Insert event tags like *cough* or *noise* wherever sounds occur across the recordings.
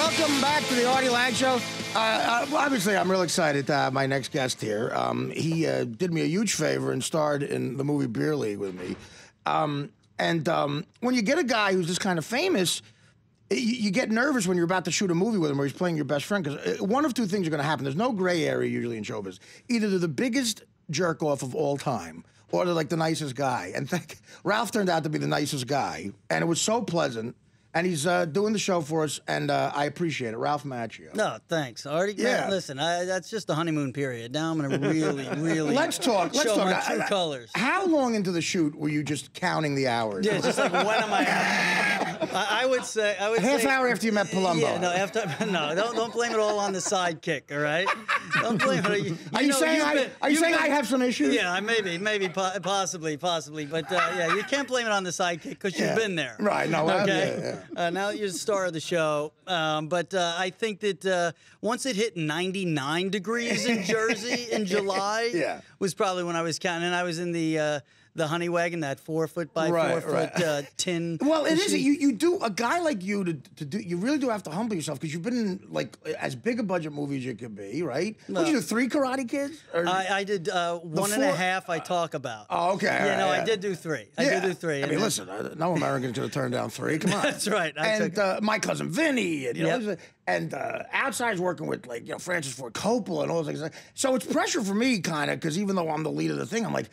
welcome back to the Artie Lange Show. Uh, uh, obviously, I'm real excited to have my next guest here. Um, he uh, did me a huge favor and starred in the movie Beer League with me. Um, and um, when you get a guy who's this kind of famous, you, you get nervous when you're about to shoot a movie with him or he's playing your best friend because one of two things are going to happen. There's no gray area usually in showbiz. Either they're the biggest jerk off of all time or they're like the nicest guy. And Ralph turned out to be the nicest guy, and it was so pleasant. And he's uh, doing the show for us, and uh, I appreciate it. Ralph Macchio. No, thanks. Already, Yeah. man, listen, I, that's just the honeymoon period. Now I'm to *laughs* really, really Let's talk. Let's show talk. my true I- colors. How long into the shoot were you just counting the hours? Yeah, just like when am I? *laughs* I, I would say I would half say, hour after you met Palumbo. Yeah, no, after *laughs* no, don't don't blame it all on the sidekick. All right, don't blame it. You, Are you know, saying I- been- are you saying been- I have some issues? Yeah, I- maybe, maybe, po- possibly, possibly, but uh, yeah, you can't blame it on the sidekick because Yeah. you've been there. Right, no, okay. yeah, Uh, now that you're the star of the show, um, but uh, I think that uh, once it hit 99 degrees in Jersey in *laughs* July, Yeah. was probably when I was counting. And I was in the uh, the honey wagon, that four foot by Right, four right. foot uh, tin. *laughs* Well, it is. You you do a guy like you to, to do. You really do have to humble yourself because you've been in like as big a budget movie as you could be, right? What you do? Three Karate Kids? Or- I, I did uh, one and a half. I talk about. Oh, okay, Yeah, right, no, yeah. I did do three. I yeah. did do three. I mean, listen, uh, no American should have turned down three. Come *laughs* on. That's right, I and uh, my cousin Vinny, and you know, Yep. And uh, outside's working with like you know Francis Ford Coppola and all those things. So it's pressure for me, kind of, because even though I'm the lead of the thing, I'm like,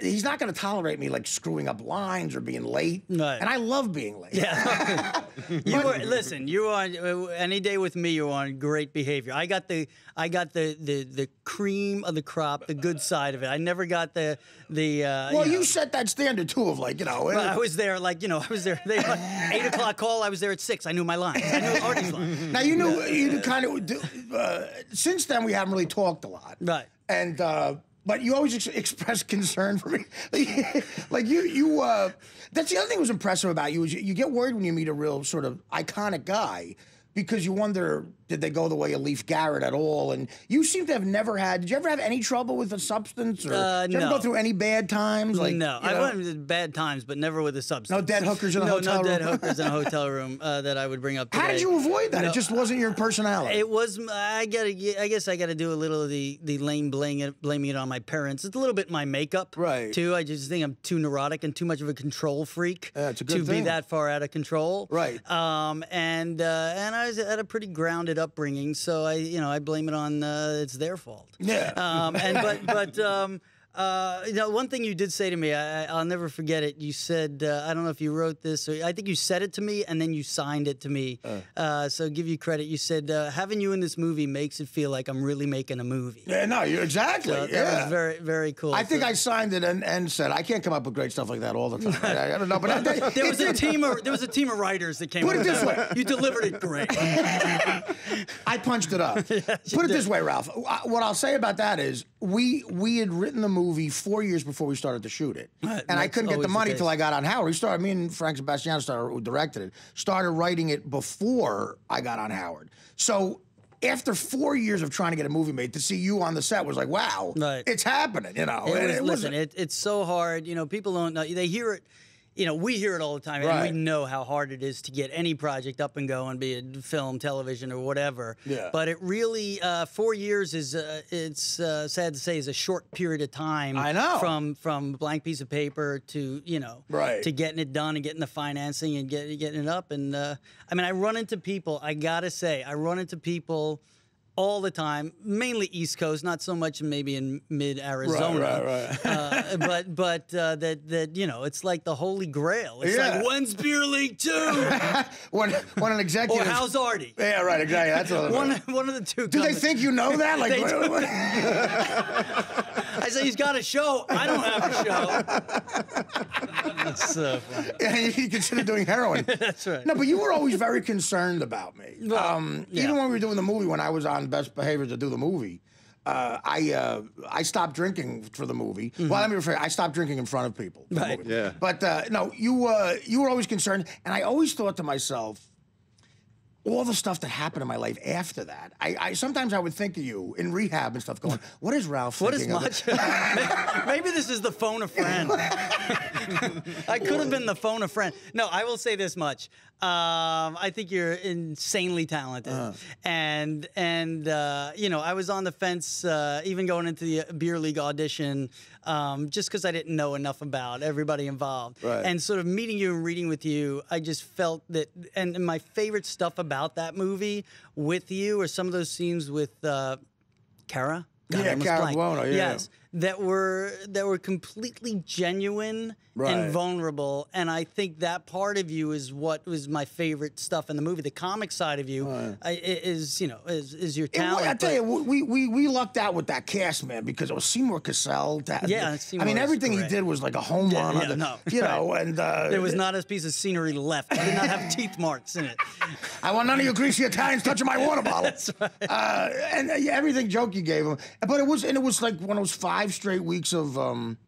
he's not going to tolerate me like screwing up lines or being late. Right. And I love being late. Yeah. *laughs* you were listen. You were on uh, any day with me. You were on great behavior. I got the I got the the the cream of the crop, the good side of it. I never got the the. Uh, Well, you, you, set that standard too of like you know. Well, I was there, like you know, I was there. They eight o'clock call. I was there at six. I knew my lines. I knew Artie's line. Now you knew you kind of. Uh, since then, we haven't really talked a lot. Right. And uh, but you always ex- express concern for me. *laughs* like you, you. Uh, that's the other thing that was impressive about you is you, you get worried when you meet a real sort of iconic guy. Because you wonder, did they go the way of Leif Garrett at all? And you seem to have never had. Did you ever have any trouble with a substance, or Uh, did you ever go through any bad times? Like no, you I know? went into bad times, but never with a substance. No dead hookers in a no, hotel no dead room? hookers in a *laughs* hotel room uh, that I would bring up. How did you avoid that? No, it just wasn't your personality. It was. I gotta. I guess I got to do a little of the the lame blaming it, blaming it on my parents. It's a little bit my makeup, Right. Too. I just think I'm too neurotic and too much of a control freak Yeah, to good be that far out of control, Right. Um, and uh, and I was at a pretty grounded upbringing, so I you know I blame it on uh, it's their fault. Yeah. Um, and but but. Um, uh, you know, one thing you did say to me, I, I- I'll never forget it. You said, uh, I don't know if you wrote this, or I think you said it to me, and then you signed it to me. Uh, so give you credit. You said, uh, having you in this movie makes it feel like I'm really making a movie. yeah, no, you're exactly. So yeah. that was very, very cool. I think So- I signed it and, and said I can't come up with great stuff like that all the time. *laughs* I, I don't know, but I, *laughs* there was a team of there was a team of writers that came. Put it this way. you delivered it great. *laughs* I punched it up. Put it this way, Ralph. What I'll say about that is we we had written the movie four years before we started to shoot it, and I couldn't get the money case. till I got on Howard. We started. Me and Frank Sebastiano started who directed it. Started writing it before I got on Howard. So. After four years of trying to get a movie made, to see you on the set was like, wow, Right. it's happening, you know. It was, it listen, it, it's so hard. You know, people don't know. They hear it. You know, we hear it all the time, and Right. we know how hard it is to get any project up and going, be it film, television, or whatever. Yeah. But it really, uh, four years is, uh, it's uh, sad to say, is a short period of time. I know. From from blank piece of paper to you know, Right. to getting it done and getting the financing and get, getting it up. And uh, I mean, I run into people. I gotta say, I run into people. All the time, mainly East Coast, not so much maybe in mid Arizona right, right. uh, but but uh, that that you know it's like the holy grail. It's Yeah. like when's beer league two when when an executive or how's Artie? yeah, right, exactly. That's what One one of the two. Do they think you know that? Like, *laughs* They what- do. what- I say he's got a show. I don't have a show. *laughs* That's so funny. Yeah, you consider doing heroin. *laughs* That's right. No, but you were always very concerned about me. Well, um, yeah. Even when we were doing the movie, when I was on Best Behavior to do the movie, uh, I uh, I stopped drinking for the movie. Well, let me rephrase. I stopped drinking in front of people. for Mm-hmm. Right. Yeah. But uh, no, you uh, you were always concerned, and I always thought to myself. All the stuff that happened in my life after that, I, I sometimes I would think of you in rehab and stuff. Going, what is Ralph What is much? *laughs* Maybe this is the phone a friend. *laughs* *laughs* I could have been the phone a friend. No, I will say this much. Um, I think you're insanely talented, Uh-huh. and and uh, you know I was on the fence uh, even going into the beer league audition um, just because I didn't know enough about everybody involved, Right. and sort of meeting you and reading with you, I just felt that. And my favorite stuff about that movie with you are some of those scenes with uh, Cara. God, Yeah, Cara. Buono, yeah. Yes, that were that were completely genuine Right. and vulnerable, and I think that part of you is what was my favorite stuff in the movie. The comic side of you I, i- is, you know, is, is your talent. I tell you, we, we we lucked out with that cast, man, because it was Seymour Cassel. That, Yeah, I Seymour mean, was everything he did was like a home run. yeah, the- no, you know, *laughs* and uh, there was not a piece of scenery left. I did not have teeth marks in it. *laughs* I want none of you greasy Italians touching my water bottle. *laughs* That's right. Uh, and uh, yeah, everything joke you gave him, but it was and it was like one of those five straight weeks of. Um,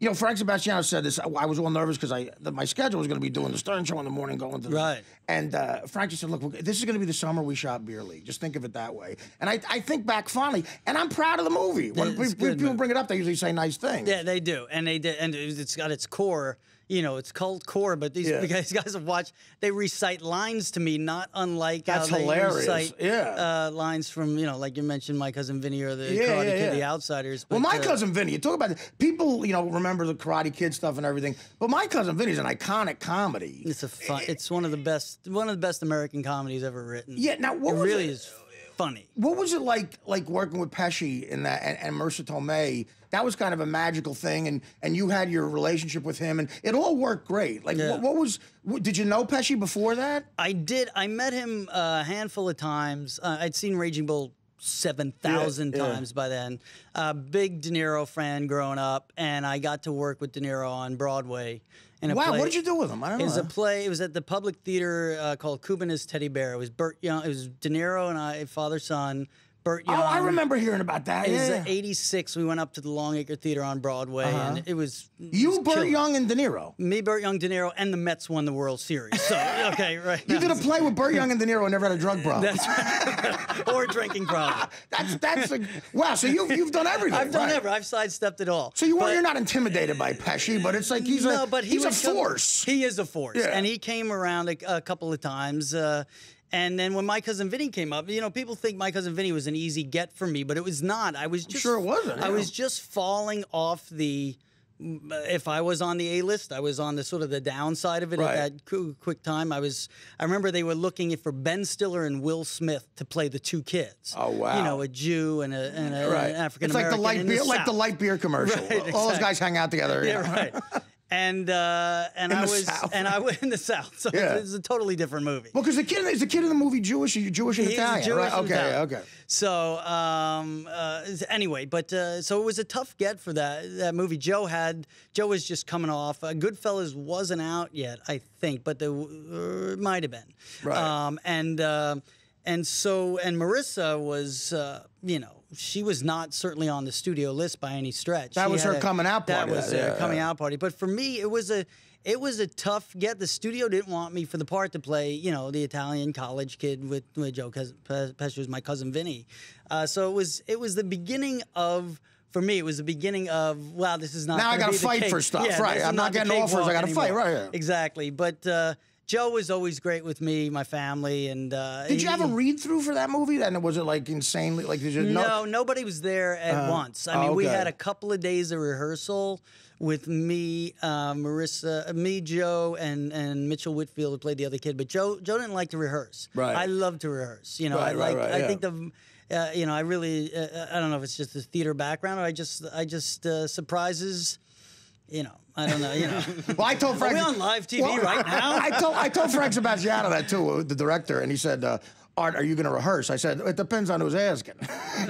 you know, Frank Sebastiano said this. I, I was all nervous because I that my schedule was going to be doing the Stern Show in the morning, going to the, Right. And uh, Frank just said, "Look, this is going to be the summer we shot beer league. Just think of it that way." And I, I think back fondly, and I'm proud of the movie. When It's we- we- people movie. bring it up, they usually say nice things. Yeah, they do, and they did, and it's got its core. You know, it's cult core, but these Yeah. guys, *laughs* guys have watched. They recite lines to me, not unlike That's how they hilarious. recite Yeah. uh, lines from you know, like you mentioned, my cousin Vinny or the Yeah, Karate Kid. The Outsiders. Well, my uh, cousin Vinny, you talk about it. People, you know, remember the Karate Kid stuff and everything, but my cousin Vinny's an iconic comedy. It's a fun. It's one of the best. One of the best American comedies ever written. Yeah, now, what it was really it- is funny. What was it like, like working with Pesci in that and, and Marisa Tomei? That was kind of a magical thing, and and you had your relationship with him, and it all worked great. Like, Yeah. what, what was? What, did you know Pesci before that? I did. I met him a handful of times. Uh, I'd seen Raging Bull seven thousand Yeah, yeah. times by then. Uh, big De Niro fan growing up, and I got to work with De Niro on Broadway. Wow, play. what did you do with him? I don't It was a play. It was at the Public Theater uh, called Cuban as Teddy Bear. It was Burt Young. It was De Niro and I, father son. Burt Young. oh, I remember hearing about that. It was Yeah. uh, '86. We went up to the Longacre Theater on Broadway, and it was it you, was Burt killer. Young, and De Niro. me, Burt Young, De Niro, and the Mets won the World Series. So *laughs* okay, right. You did a play with Burt Young and De Niro and never had a drug problem. That's right. *laughs* or a drinking problem. *laughs* That's that's a, wow. So you've you've done everything. I've done right. everything. I've sidestepped it all. So you But- you're not intimidated by Pesci, but it's like he's no, a but he he's a come- force. he is a force, Yeah. and he came around a, a couple of times. Uh, and then when my cousin Vinny came up, you know, people think my cousin Vinny was an easy get for me, but it was not. I was just sure it wasn't, I yeah. was just falling off the. Mm, if I was on the A list, I was on the sort of the downside of it Right. at that quick time. I was. I remember they were looking for Ben Stiller and Will Smith to play the two kids. Oh, wow. You know, a Jew and a and a, right. an African It's like the light beer, like the light beer commercial. *laughs* Right, All those guys hang out together. you Yeah, know. right. *laughs* And uh, and In I the was South. and I was in the South, so *laughs* Yeah. it's a totally different movie. Well, because the kid is the kid in the movie Jewish, you Jewish and He's Italian, Jewish right? and Okay, Italian. okay. So um, uh, anyway, but uh, so it was a tough get for that that movie. Joe had Joe was just coming off. Uh, Goodfellas wasn't out yet, I think, but there uh, might have been. Right. Um, and uh, and so and Marisa was uh, you know she was not certainly on the studio list by any stretch. That She was her a- coming out party. That was yeah, her yeah, coming yeah. out party. But for me, it was a it was a tough get. The studio didn't want me for the part to play, you know, the Italian college kid with, with Joe Pesci was my cousin Vinny. Uh, so it was it was the beginning of. For me, it was the beginning of wow. This is not. Now I gotta fight for stuff, Yeah, right. I'm not the getting offers, I gotta fight, right, yeah. Exactly, but uh, Joe was always great with me, my family, and uh, Did you have a read through for that movie? And was it like insanely like did you know? no, nobody was there at once. I oh, mean, we had a couple of days of rehearsal with me, uh, Marisa, me, Joe, and and Mitchell Whitfield who played the other kid. But Joe, Joe didn't like to rehearse. Right. I love to rehearse. You know, Right, I like. right, I yeah. think the. Uh, you know, I really, uh, I don't know if it's just the theater background or I just, I just uh, surprises. You know, I don't know. You know, *laughs* Well, I told Frank. are we on live TV right now? *laughs* I told I told Frank Sebastiano that too, uh, the director, and he said, uh, "Art, are you going to rehearse?" I said, "It depends on who's asking.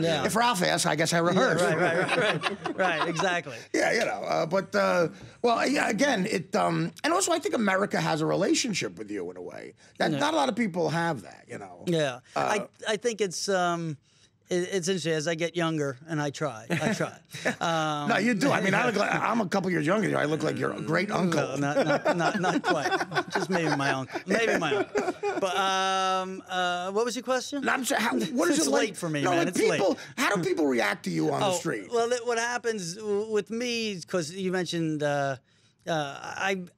Yeah. *laughs* if Ralph asks, I guess I Yeah, rehearse." right, right, right, right, right, exactly. Yeah, you know, uh, but uh, well, yeah. Again, it um, and also I think America has a relationship with you in a way that not a lot of people have that. You know. Yeah, Uh, I I think it's um, it's interesting as I get younger and I try, I *laughs* try. Um, No, you do. I mean, I look *laughs* like I'm a couple years younger. I look like your great uncle. no, not, not, not, not quite. Just maybe my uncle. Maybe my uncle. But um, uh, what was your question? I'm sorry, how, what is It's it like? late for me, no, man. Like It's late. how do people react to you on the Oh, street? Well, what happens with me, because you mentioned uh, uh, I've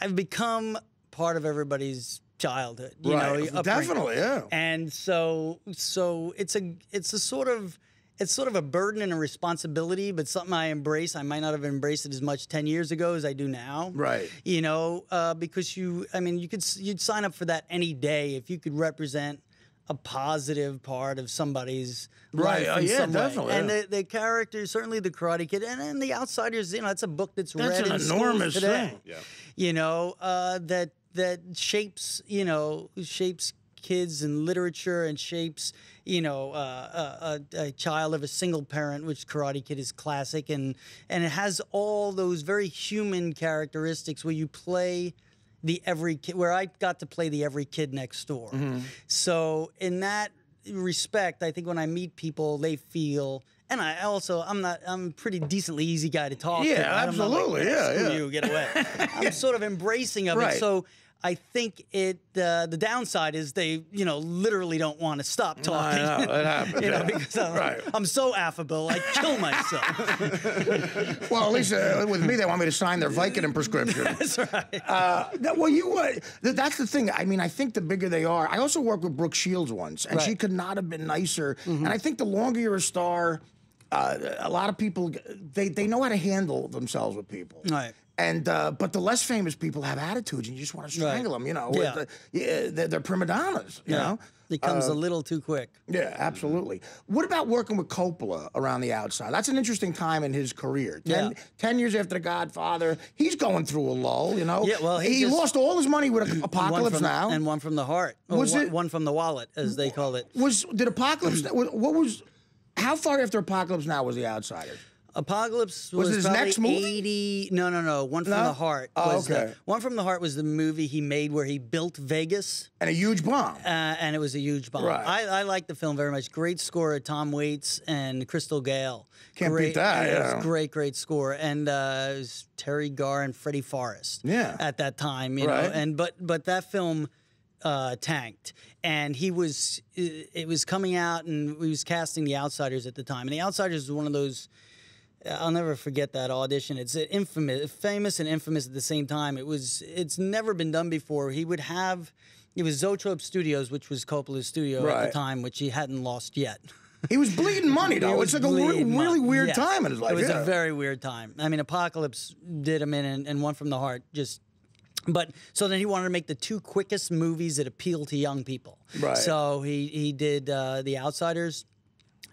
I've become part of everybody's childhood. You know, right. upbringing. Definitely, yeah. And so so it's a it's a sort of it's sort of a burden and a responsibility, but something I embrace. I might not have embraced it as much ten years ago as I do now. Right. You know, uh, because you, I mean, you could you'd sign up for that any day if you could represent a positive part of somebody's Right, life uh, yeah, some way. definitely, And yeah. the, the characters, certainly the Karate Kid, and, and the Outsiders. You know, it's a book that's, That's read an in enormous today. thing. Yeah. You know, uh, that that shapes you know shapes kids and literature and shapes you know uh, a, a, a child of a single parent, which Karate Kid is classic, and and it has all those very human characteristics where you play the every kid where I got to play the every kid next door. Mm-hmm. So in that respect, I think when I meet people, they feel. And I also, I'm not, I'm a pretty decently easy guy to talk to. Yeah, I'm not like, absolutely, "Eh, yeah, yeah." you, get away. *laughs* I'm sort of embracing of Right. it. So I think it, uh, the downside is they, you know, literally don't want to stop talking. I know, it *laughs* happens. you know, yeah. because I'm, Right. I'm so affable, I kill myself. *laughs* Well, at least uh, with me, they want me to sign their Vicodin prescription. *laughs* That's right. Uh, that- well, you uh, that's the thing. I mean, I think the bigger they are. I also worked with Brooke Shields once, and she could not have been nicer. And I think the longer you're a star, uh, a lot of people they they know how to handle themselves with people. Right. And uh, but the less famous people have attitudes, and you just want to strangle them. You know, Yeah. The- yeah, they're, they're prima donnas. You know. It comes a little too quick. Yeah, absolutely. What about working with Coppola around the outside? That's an interesting time in his career. Ten, Yeah. 10 years after The Godfather, he's going through a lull, you know? Yeah, well, he he, lost all his money with *clears throat* Apocalypse from, Now. and one from the heart. Was one, it- one from the wallet, as they call it. was did Apocalypse? *clears throat* what was? How far after Apocalypse Now was The Outsider? Apocalypse Was was, his next movie? 80. No, no, no. One from No? the Heart. Oh, was okay. The, one from the Heart was the movie he made where he built Vegas, And a huge bomb. uh, and it was a huge bomb. Right. I, I like the film very much. Great score of Tom Waits and Crystal Gayle. Can't beat great, that, it was great, great score. And uh, it was Teri Garr and Freddie Forrest. Yeah. At that time, you Right. know, and but but that film uh, tanked, and he was it it was coming out, and he was casting The Outsiders at the time, and The Outsiders was one of those. I'll never forget that audition. It's infamous, famous and infamous at the same time. It was. It's never been done before. He would have. It was Zoetrope Studios, which was Coppola's studio at the time, which he hadn't lost yet. He was bleeding *laughs* money, though. It's like a re- really weird Yes. time in his life. It was yeah. a very weird time. I mean, Apocalypse did him in, and, and One from the Heart just. But so then he wanted to make the two quickest movies that appeal to young people. Right. So he he did uh, The Outsiders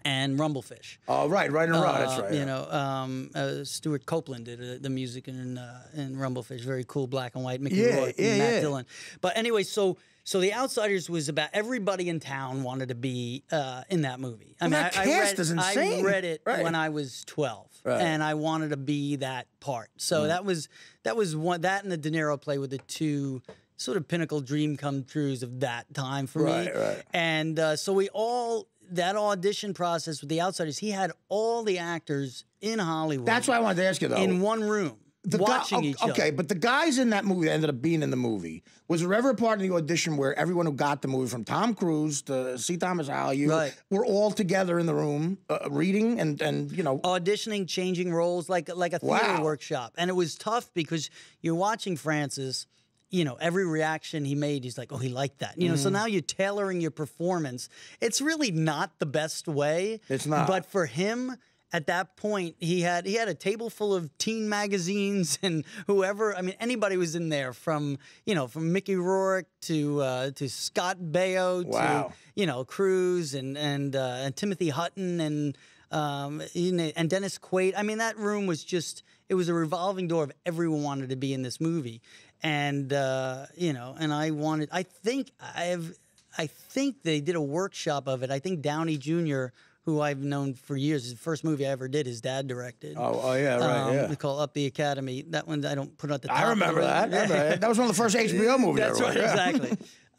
and Rumblefish. Oh, right, right in a row. That's Uh, right. You yeah. know, um, uh, Stewart Copeland did uh, the music in uh, in Rumblefish. Very cool, black and white. Mickey Yeah, Rourke yeah, Matt yeah. Dillon. But anyway, so so the Outsiders was about everybody in town wanted to be uh, in that movie. I Well, mean, that I, I cast read, is I read it Right. when I was twelve, Right. and I wanted to be that part. So Mm. that was that was one that and the De Niro play were the two sort of pinnacle dream come trues of that time for me. Right, right. And uh, so we all that audition process with the outsiders. He had all the actors in Hollywood. That's why I wanted to ask you, though. in one room The guy- watching o- each okay, other. but the guys in that movie that ended up being in the movie, was there ever a part of the audition where everyone who got the movie, from Tom Cruise to C. Thomas Howell, you Right. were all together in the room uh, reading and and you know auditioning, changing roles like like a theater Wow. workshop. And it was tough because you're watching Francis. You know, every reaction he made, he's like, "Oh, he liked that." You know, Mm-hmm. so now you're tailoring your performance. It's really not the best way. It's not. But for him, at that point, he had he had a table full of teen magazines *laughs* and whoever. I mean, anybody was in there from you know from Mickey Rourke to uh, to Scott Baio Wow. to you know Cruise and and, uh, and Timothy Hutton and um, and Dennis Quaid. I mean, that room was just it was a revolving door of everyone wanted to be in this movie, and uh, you know, and I wanted. I think I have. I think they did a workshop of it. I think Downey Jr., who I've known for years, the first movie I ever did, his dad directed. oh, oh yeah right Um, yeah. They call Up the Academy. That one I don't put at the top. I remember that. I remember that. Was one of the first HBO *laughs* movies. I That's ever right, yeah. exactly.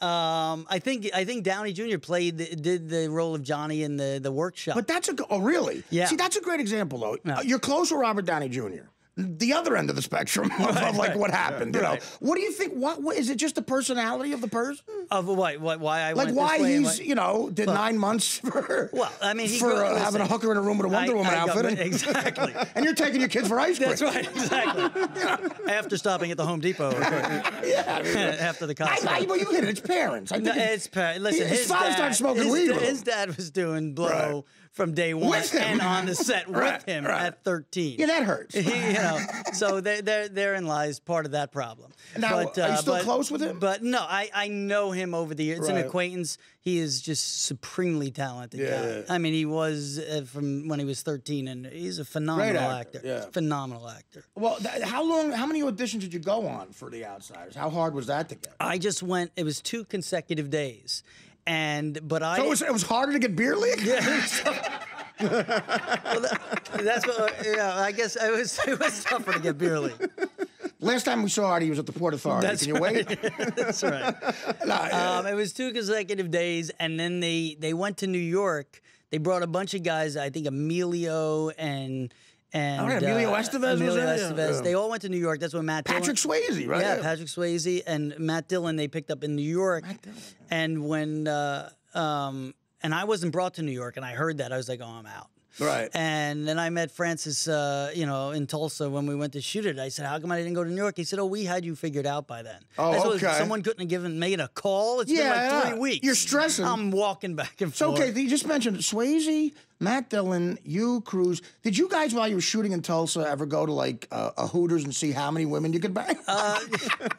Um, I think I think Downey Jr. played the, did the role of Johnny in the the workshop. But that's a oh really? Yeah. See, that's a great example though. Uh, You're close with Robert Downey Jr. the other end of the spectrum of, of like what happened. You know, Right. what do you think? What, what is it? Just the personality of the person? Of what? What? Why I Like why he's you know did nine months for Well, I mean, he for grew- uh, having a hooker in a room with a Wonder I- Woman I got- outfit, and, *laughs* exactly. *laughs* and you're taking your kids for ice cream. That's right, exactly. *laughs* After stopping at the Home Depot, Yeah, I mean, after the I, I, well, you hit it. It's parents. I No, think it's pa- listen. his His, father dad, started smoking his, weed His dad was doing blow from day one and on the set Right, with him right. at 13. yeah, that hurts. He- know, so there, there, therein lies part of that problem. Now, but, uh, are you still but- close with him? But no, I, I know him over the years. It's an acquaintance. He is just supremely talented Yeah, guy. yeah. I mean, he was uh, from when he was 13, and he's a phenomenal actor, actor. yeah. Phenomenal actor. Well, th- how long? How many auditions did you go on for The Outsiders? How hard was that to get? I just went. It was two consecutive days, and but I. So it was, it was harder to get beer league. *laughs* *laughs* Well that's what. Yeah, I guess it was. It was tougher to get beer league. Last time we saw Artie, he was at the Port Authority. That's Can you wait? *laughs* That's right. *laughs* Nah, yeah. Um, it was two consecutive days, and then they they went to New York. They brought a bunch of guys. I think Emilio and and Oh, yeah, Emilio Estevez Emilio? Estevez. yeah. They all went to New York. That's when Matt Patrick Dillon, Swayze, right? Yeah, Patrick Swayze and Matt Dillon. They picked up in New York. And when uh, um, and I wasn't brought to New York, and I heard that I was like, oh, I'm out. Right. And then I met Francis, uh, you know, in Tulsa when we went to shoot it. I said, "How come I didn't go to New York?" He said, "Oh, we had you figured out by then." Oh, okay. Someone couldn't have given made a call. It's Yeah, been like yeah. three weeks. You're stressing. I'm walking back and So forth. okay, you just mentioned Swayze, Matt Dillon, you, Cruise. Did you guys, while you were shooting in Tulsa, ever go to like uh, a Hooters and see how many women you could bang? Uh,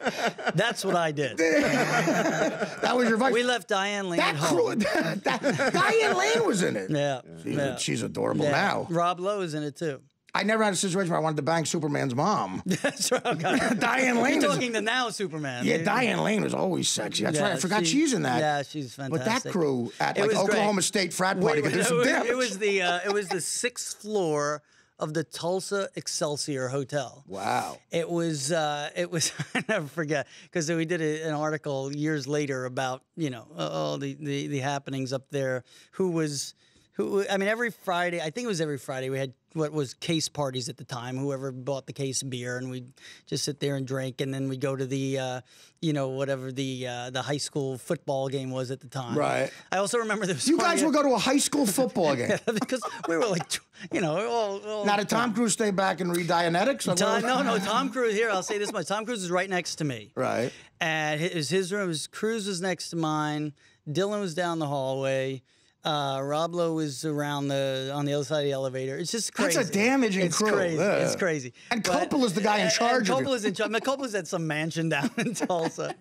*laughs* That's what I did. *laughs* that was your vice. we left Diane Lane that at home. that, *laughs* that- Diane Lane was in it. Yeah, She's, yeah. she's adorable Yeah. now. Rob Lowe is in it too. I never had a situation where I wanted to bang Superman's mom. *laughs* That's right. *laughs* Okay. Diane Lane. You're is- talking to now Superman. yeah, dude. Diane Lane was always sexy. That's Yeah, right. I forgot she- she's in that. Yeah, she's fantastic. But that crew at like was great. Oklahoma State frat party could do some it, was, damage. it was the uh, it was the sixth floor of the Tulsa Excelsior Hotel. wow. It was uh, it was *laughs* I never forget because we did a, an article years later about you know all the, the the happenings up there. Who was who? I mean, every Friday I think it was every Friday we had what was case parties at the time. Whoever bought the case of beer and we'd just sit there and drink, and then we'd go to the uh, you know whatever the uh, the high school football game was at the time. Right. I also remember this. You guys will go to a high school football *laughs* game. because we were like you know all, all Now, did Tom Cruise stay back and read Dianetics? or Tom, no, no, *laughs* Tom Cruise. Here, I'll say this much: Tom Cruise is right next to me. Right. And it was his room. Was Cruise was next to mine. Dillon was down the hallway. Uh, Rob Lowe was around the on the other side of the elevator. It's just crazy. That's a damaging it's crew. Crazy. Yeah. It's crazy. And But- Coppola's the guy in charge And of you. Coppola's in charge. I mean, Coppola's at some mansion down in *laughs* Tulsa.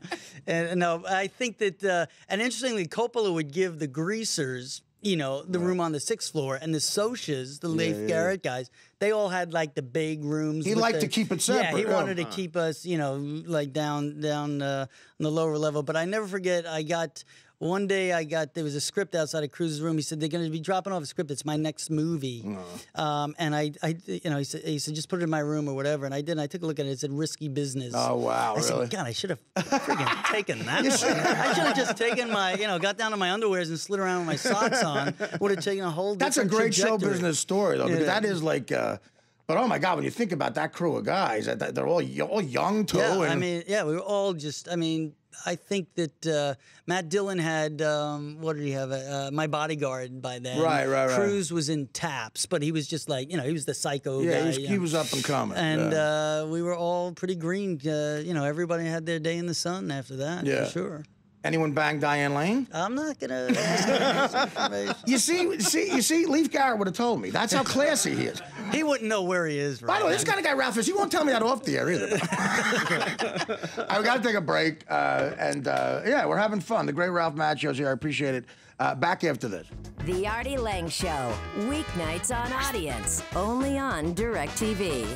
and and no, I think that. Uh, and interestingly, Coppola would give the greasers. You know, the room on the sixth floor, and the Socs, the Leif yeah. Garrett guys, they all had like the big rooms. He liked the- to keep it separate. Yeah, he yeah. wanted to keep us, you know, like down down uh, on the lower level. But I never forget. I got one day. I got there was a script outside of Cruise's room. He said they're going to be dropping off a script. It's my next movie. Um, and I, I, you know, he said, he said just put it in my room or whatever. And I did. And I took a look at it. It said risky business. Oh, wow, I said, really? God, I should have freaking *laughs* taken that. one. I should have *laughs* just taken my, you know, got down to my underwears and slid around with my socks on. Would have taken a whole. That's a different great show trajectory. business story, though, because Yeah. that is like. Uh, but oh my God, when you think about that crew of guys, they're all all young too. Yeah, and I mean, yeah, we were all just. I mean, I think that uh, Matt Dillon had um, what did he have? Uh, my bodyguard by then. Right, right, right. Cruise was in Taps, but he was just like you know he was the psycho yeah, guy. he was, he was up and coming. and yeah. uh, we were all pretty green. Uh, you know, everybody had their day in the sun after that. Yeah. for sure. Anyone bang Diane Lane? I'm not gonna. You see, see, you see, Leif Garrett would have told me. That's how classy he is. he wouldn't know where he is. Right By the way, this kind of guy Ralph is. He won't tell me that off the air either. I got to take a break, uh, and uh, yeah, we're having fun. The great Ralph Macchio's here. I appreciate it. Uh, back after this. The Artie Lange Show, weeknights on Audience, only on DirecTV.